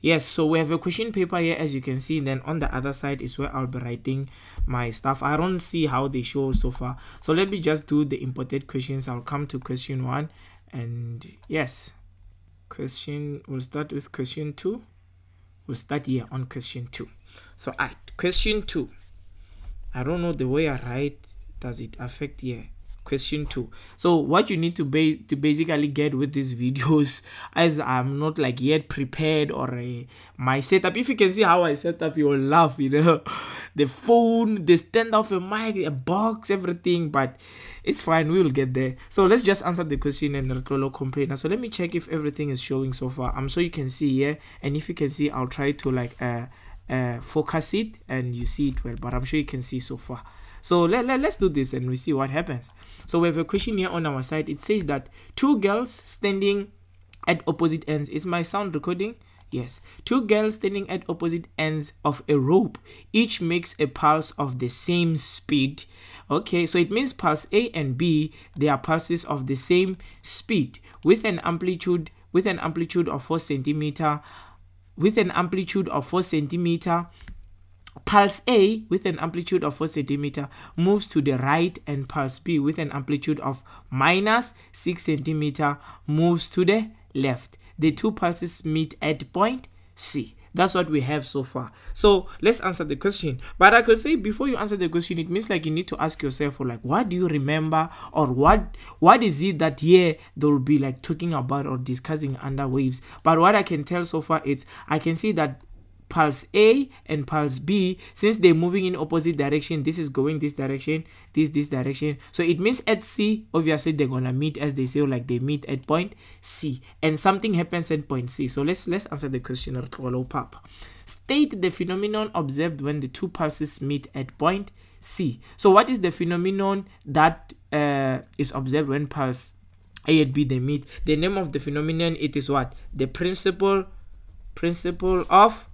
yes so we have a question paper here as you can see. Then on the other side is where i'll be writing my stuff. I don't see how they show so far. So let me just do the imported questions. I'll come to question one. And yes question we'll start with question two. We'll start here on question two. So I question two. I don't know the way i write. Does it affect here question two so what you need to be to basically get with these videos as i'm not like yet prepared or uh, my setup. If you can see how i set up you will laugh you know. The phone the stand off a mic a box everything but it's fine we will get there. So let's just answer the question and the complainer. So let me check if everything is showing so far. I'm sure you can see here and if you can see i'll try to like uh, uh focus it and you see it well. But i'm sure you can see so far so let, let, let's do this and we see what happens. So we have a question here on our side. It says that two girls standing at opposite ends. Is my sound recording? Yes. Two girls standing at opposite ends of a rope. Each makes a pulse of the same speed. Okay, so it means pulse A and B, they are pulses of the same speed with an amplitude with an amplitude of 4 centimeter with an amplitude of 4 centimeter Pulse A with an amplitude of 4 centimeter moves to the right and pulse B with an amplitude of minus 6 centimeter moves to the left. The two pulses meet at point C. That's what we have so far. So let's answer the question. But I could say before you answer the question, it means like you need to ask yourself, like, what do you remember, or what what is it that here they'll be like talking about or discussing under waves? But what I can tell so far is I can see that pulse A and pulse B. Since they're moving in opposite direction this is going this direction this this direction. So it means at C obviously they're gonna meet as they say like they meet at point C. And something happens at point C. So let's let's answer the question follow up state the phenomenon observed when the two pulses meet at point C. So what is the phenomenon that uh, is observed when pulse A and B they meet? The name of the phenomenon it is what? The principle principle of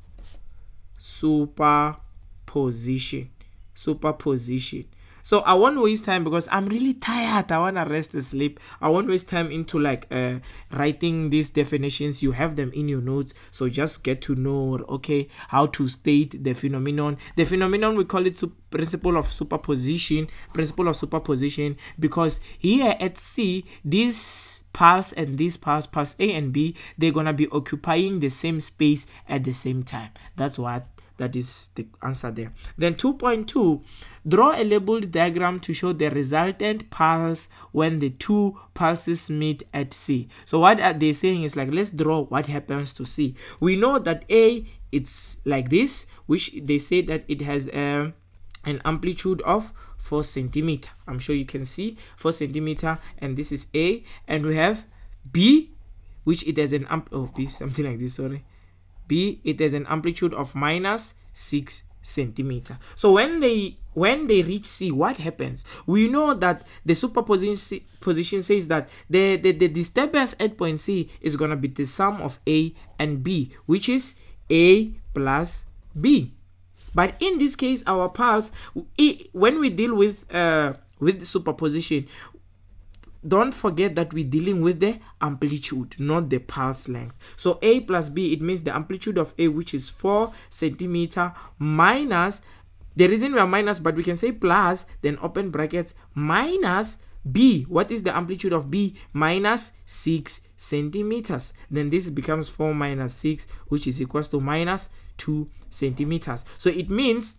superposition. Superposition. So i won't waste time because i'm really tired. I want to rest and sleep. I won't waste time into like uh, writing these definitions. You have them in your notes. So just get to know okay how to state the phenomenon. The phenomenon we call it principle of superposition. Principle of superposition because here at c this pulse and this pulse pulse a and b they're gonna be occupying the same space at the same time. That's what that is the answer there. Then 2.2 draw a labeled diagram to show the resultant pulse when the two pulses meet at c. So what are they saying is like let's draw what happens to c. We know that a it's like this which they say that it has uh, an amplitude of 4 centimeter. I'm sure you can see 4 centimeter and this is a. And we have b which it has an amp oh b something like this sorry B, it has an amplitude of minus 6 centimeter. So when they when they reach C, what happens? We know that the superposition position says that the, the, the disturbance at point C is going to be the sum of A and B, which is A plus B. But in this case, our pulse, when we deal with uh, with superposition, don't forget that we're dealing with the amplitude not the pulse length. So a plus b it means the amplitude of a which is 4 centimeter minus the reason we are minus but we can say plus then open brackets minus b. What is the amplitude of b? Minus 6 centimeters. Then this becomes 4 minus 6 which is equals to minus 2 centimeters. So it means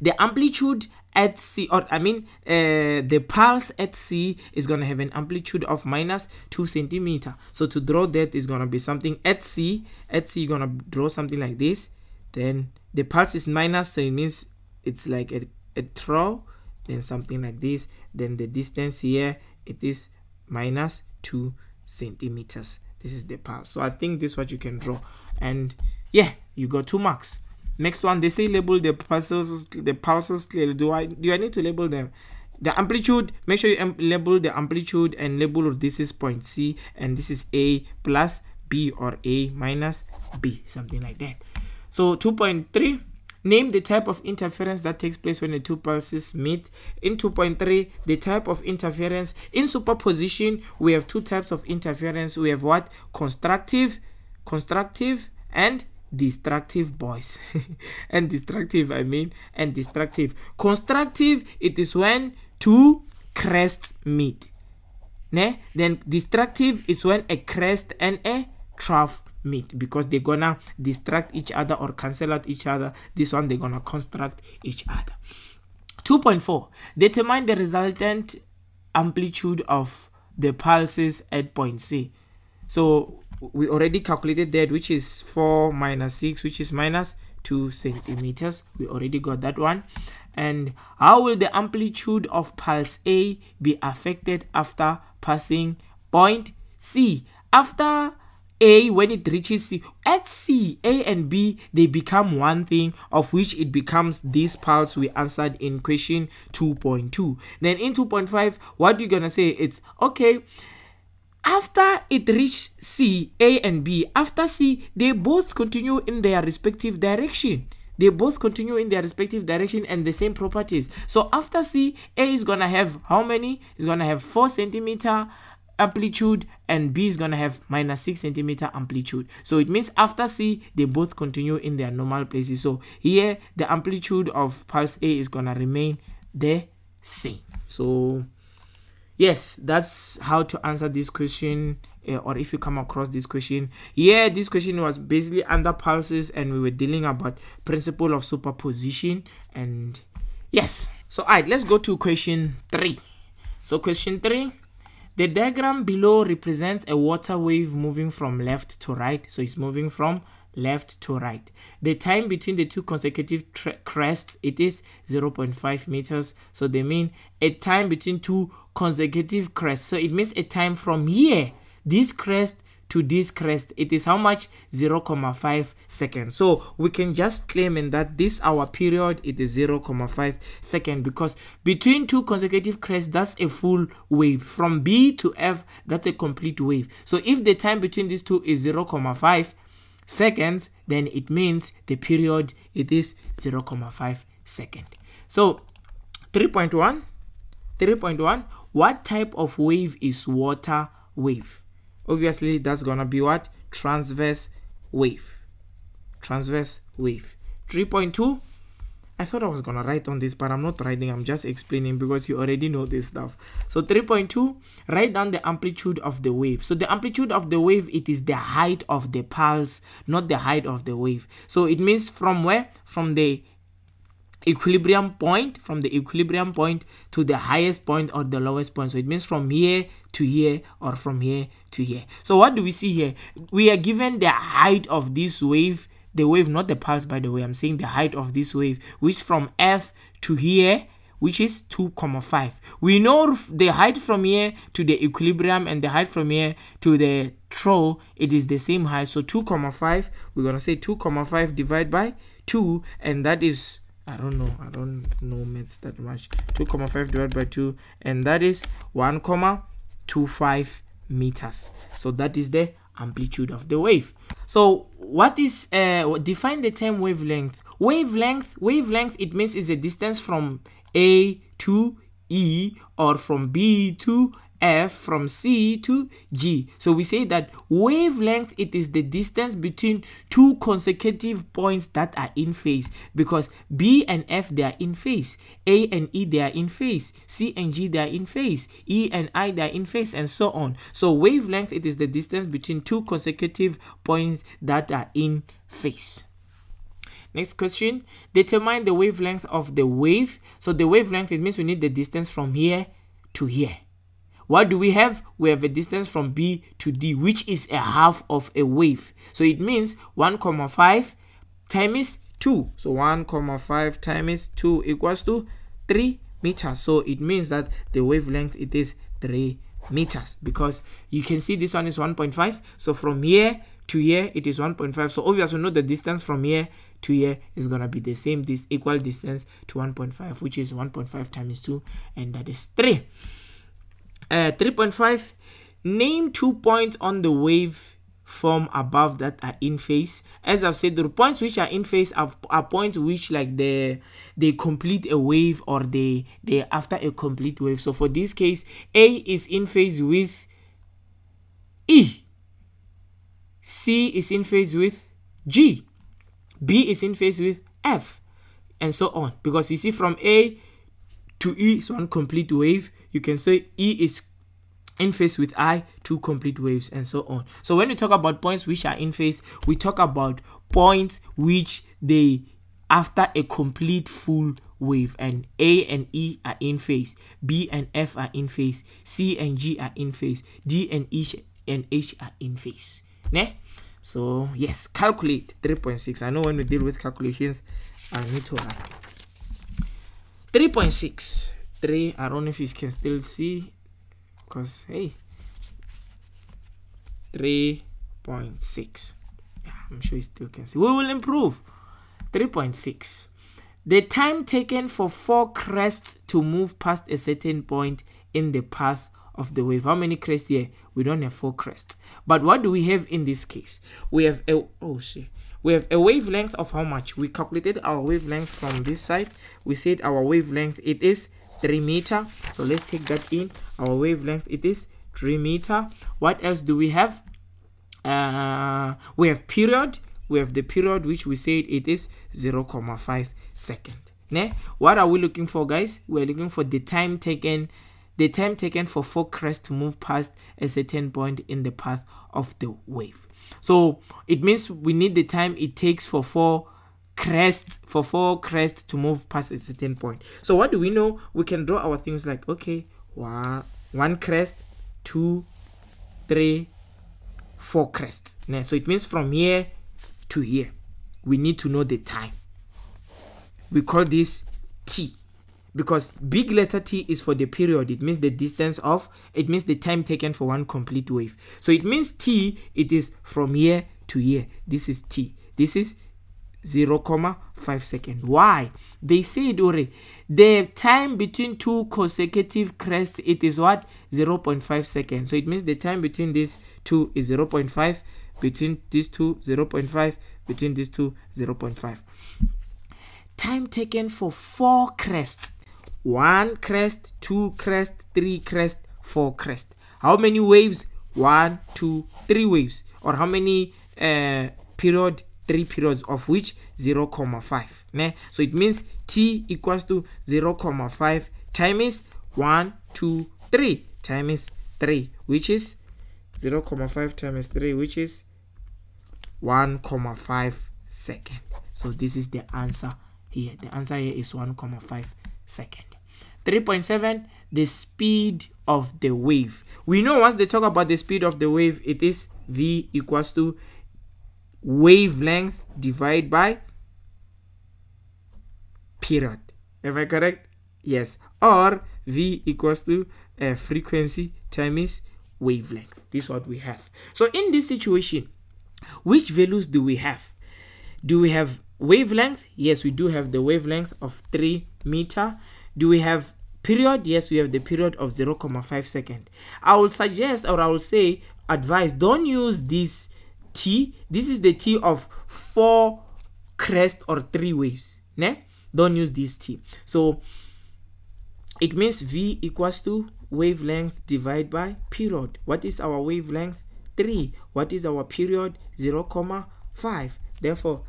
the amplitude at C, or I mean, uh, the pulse at C is going to have an amplitude of minus 2 centimeter. So to draw that is going to be something at C. At C, you're going to draw something like this. Then the pulse is minus, so it means it's like a, a throw. Then something like this. Then the distance here, it is minus 2 centimeters. This is the pulse. So I think this is what you can draw. And yeah, you got two marks. Next one, they say label the pulses, the pulses clearly. Do I do I need to label them? The amplitude, make sure you label the amplitude and label this is point C and this is A plus B or A minus B, something like that. So 2.3, name the type of interference that takes place when the two pulses meet. In 2.3, the type of interference. In superposition, we have two types of interference. We have what? Constructive, constructive and destructive boys. And destructive i mean and destructive. Constructive it is when two crests meet. Ne? Then destructive is when a crest and a trough meet because they're gonna distract each other or cancel out each other. This one they're gonna construct each other. 2.4 determine the resultant amplitude of the pulses at point c. So we already calculated that which is 4 minus 6 which is minus 2 centimeters. We already got that one. And how will the amplitude of pulse a be affected after passing point c? After a when it reaches c at c a and b they become one thing of which it becomes this pulse we answered in question 2.2 then in 2.5 what you're gonna say? It's okay after it reached C, A and B, after C, they both continue in their respective direction. They both continue in their respective direction and the same properties. So after C, A is going to have how many? It's going to have 4 centimeter amplitude and B is going to have minus 6 centimeter amplitude. So it means after C, they both continue in their normal places. So here, the amplitude of pulse A is going to remain the same. So yes that's how to answer this question uh, or if you come across this question. Yeah this question was basically under pulses and we were dealing about principle of superposition and yes. So all right let's go to question three. So question three the diagram below represents a water wave moving from left to right. So it's moving from left to right. The time between the two consecutive crests, it is 0.5 meters. So they mean a time between two consecutive crests. So it means a time from here, this crest to this crest it is how much 0.5 seconds so we can just claim in that this our period it is 0.5 second because between two consecutive crests that's a full wave from b to f that's a complete wave so if the time between these two is 0.5 seconds, then it means the period it is 0 0.5 second. So 3.1, 3.1, what type of wave is water wave? Obviously, that's gonna be what? Transverse wave. Transverse wave. 3.2, I thought I was gonna write on this, but I'm not writing, I'm just explaining because you already know this stuff. So 3.2, write down the amplitude of the wave. So the amplitude of the wave, it is the height of the pulse, not the height of the wave. So it means from where? From the equilibrium point, from the equilibrium point to the highest point or the lowest point. So it means from here to here or from here to here. So what do we see here? We are given the height of this wave the wave, not the pulse, by the way. I'm saying the height of this wave, which from F to here, which is 2,5. We know the height from here to the equilibrium and the height from here to the throw, it is the same height. So 2,5, we're going to say 2,5 divided by 2, and that is I don't know. I don't know maths that much. 2,5 divided by 2, and that is 1,25 meters. So that is the amplitude of the wave. So what is uh, define the term wavelength? Wavelength, wavelength, it means is a distance from A to E or from B to F from C to G. So we say that wavelength it is the distance between two consecutive points that are in phase because B and F they are in phase, A and E they are in phase, C and G they are in phase, E and I they are in phase and so on. So wavelength it is the distance between two consecutive points that are in phase. Next question, determine the wavelength of the wave. So the wavelength it means we need the distance from here to here. What do we have? We have a distance from B to D, which is a half of a wave. So it means 1 comma 5 times 2. So 1 comma 5 times 2 equals to 3 meters. So it means that the wavelength it is 3 meters because you can see this one is 1.5. So from here to here it is 1.5. So obviously we know the distance from here to here is gonna be the same this equal distance to 1.5 which is 1.5 times 2 and that is 3 uh, 3.5 name two points on the wave form above that are in phase as i've said the points which are in phase are, are points which like they they complete a wave or they they after a complete wave so for this case a is in phase with e c is in phase with G. B is in phase with F and so on. Because you see from A to E is one complete wave. You can say E is in phase with I, two complete waves and so on. So when we talk about points which are in phase, we talk about points which they after a complete full wave and A and E are in phase, B and F are in phase, C and G are in phase, D and H and H are in phase. Ne? So yes, calculate 3.6. I know when we deal with calculations, I need to write. 3.6. 3, I don't know if you can still see, because hey, 3.6. Yeah, I'm sure you still can see. We will improve. 3.6. The time taken for four crests to move past a certain point in the path of the wave. How many crests here? We don't have four crests. But what do we have in this case? We have a oh shit. We have a wavelength of how much? We calculated our wavelength from this side. We said our wavelength it is 3 meter. So let's take that in. Our wavelength it is 3 meter. What else do we have? Uh, we have period. We have the period which we said it is 0 0.5 second. Ne? What are we looking for guys? We're looking for the time taken the time taken for four crests to move past a certain point in the path of the wave. So it means we need the time it takes for four crests for four crests to move past a certain point. So what do we know? We can draw our things like okay, one one crest, two, three, four crests. So it means from here to here, we need to know the time. We call this T because big letter t is for the period it means the distance of it means the time taken for one complete wave so it means t it is from here to here this is t this is 0 comma 5 second why they said already the time between two consecutive crests it is what 0 0.5 seconds so it means the time between these two is 0 0.5 between these two 0 0.5 between these two 0 0.5 time taken for four crests one crest, two crest, three crest, four crest. How many waves? One, two, three waves. Or how many uh, period? Three periods of which 0, comma 5. Ne? So it means t equals to 0, comma 5 time is 1, 2, 3 time is 3 which is 0, comma 5 times 3 which is 1, comma 5 second. So this is the answer here. The answer here is 1, comma 5 second. 3.7 the speed of the wave we know once they talk about the speed of the wave it is v equals to wavelength divided by period. Am i correct? Yes. Or v equals to a frequency times wavelength. This is what we have. So in this situation which values do we have? Do we have wavelength? Yes we do have the wavelength of 3 meter. Do we have period? Yes we have the period of 0 0.5 second. I will suggest or i will say advise don't use this t this is the t of four crest or three waves ne? Don't use this t. So it means v equals to wavelength divided by period. What is our wavelength? 3 what is our period? 0 comma 5 therefore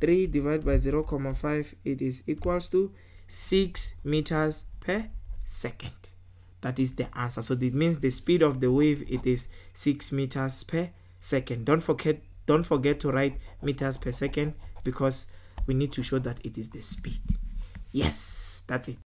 3 divided by 0 comma 5 it is equals to 6 meters per second. That is the answer. So it means the speed of the wave it is 6 meters per second. Don't forget don't forget to write meters per second because we need to show that it is the speed. Yes that's it